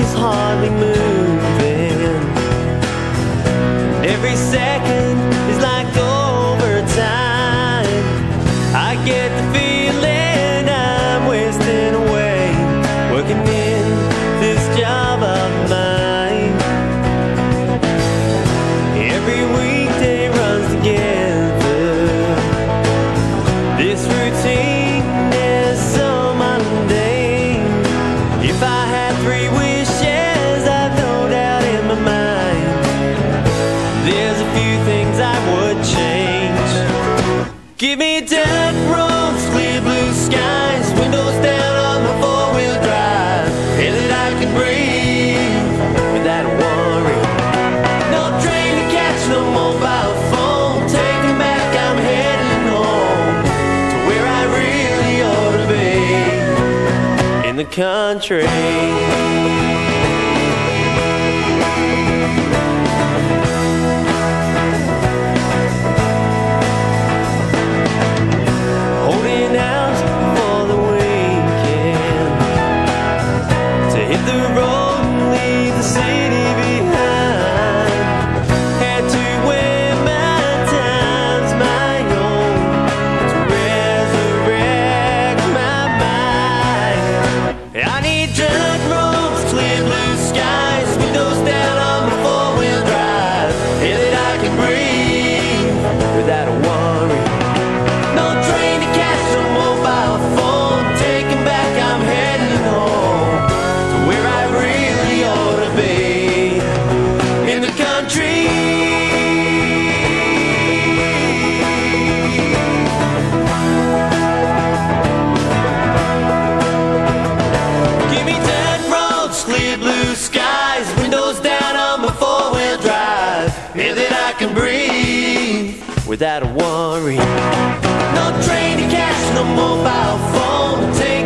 is hardly moving. And every second Give me dead roads, clear blue skies, windows down on my four-wheel drive, air that I can breathe without worry. No train to catch, no mobile phone. Take me back, I'm heading home to where I really ought to be in the country. air that I can breathe without a worry. No train to cash, no mobile phone take.